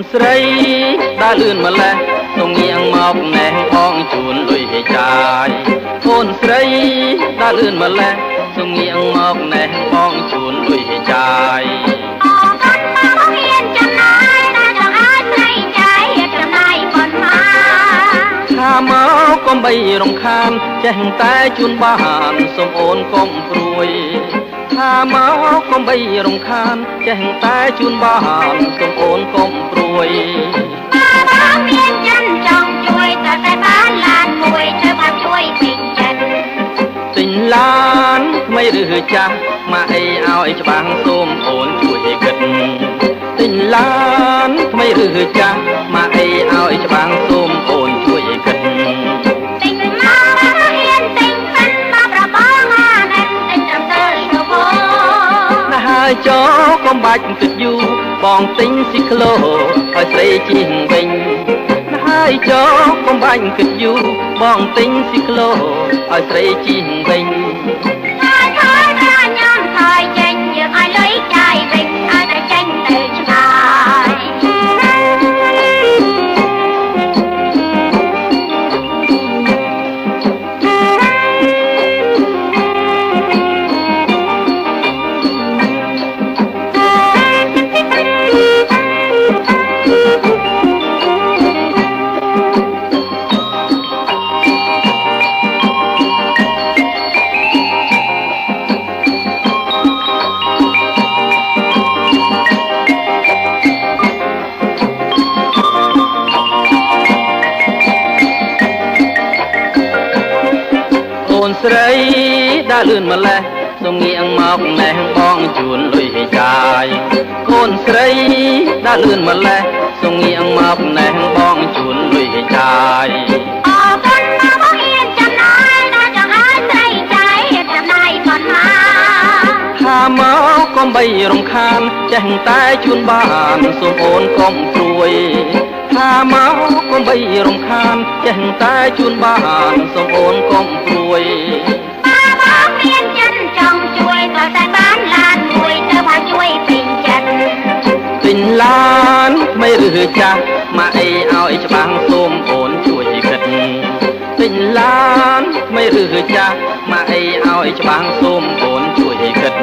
នស្រីដើរលឿនម្លេះទងៀងមកណែផងជូនលុយចាយអូនស្រីដើរលឿនម្លេះទងៀងមកណែផងជូនលុយចាយថាមក កុំបីរំខាន ចេះតែជូនបានសូមអូនកុំព្រួយថាមកកុំបីរំខាន ចេះតែជូនបានសូមអូនកុំព្រួយបានមានចិនចង់ជួយតែតែបានឡានមួយទៅមកជួយពេញចិត្តទិញឡានថ្មីឬចាស់មកអីឲ្យច្បាស់សូមអូនជួយគិតទិញឡានថ្មីឬចាស់មកអីឲ្យច្បាស់ ហើយចោកុំបាច់គិតយូរបងទិញស៊ីក្លូឲ្យស្រីជិះវិញហើយចោកុំបាច់គិតយូរបងទិញស៊ីក្លូឲ្យស្រីជិះវិញ ស្រីដើរលឿនម្លេះសូមងៀងមកណែបងជូនលុយចាយកូនស្រីដើរលឿនម្លេះសូមងៀងមកណែបងជូនលុយចាយអរគុណមកបងអៀនចំណាយដល់ចង្ហើយស្រីចាយចំណាយប៉ុន្មានថាមកកុំបីរំខានចេះតែជូនបានសូមអូនកុំព្រួយថាមកកុំបីរំខានចេះតែជូនបានសូមអូនកុំព្រួយ ញឡានថ្មីឬចាស់មកអីឲ្យច្បាស់សូមអូនជួយគិតទិញឡានថ្មីឬចាស់មកអីឲ្យច្បាស់សូមអូនជួយគិត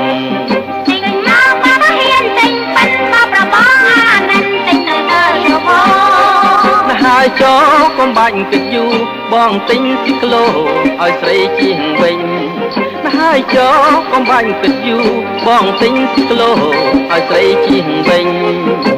ហើយចោកុំបាច់គិតយូរបងទិញស៊ីក្លូឲ្យស្រីជាងវិញ ហើយចោកុំបាច់គិតយូរបងទិញស៊ីក្លូឲ្យស្រីជាងវិញ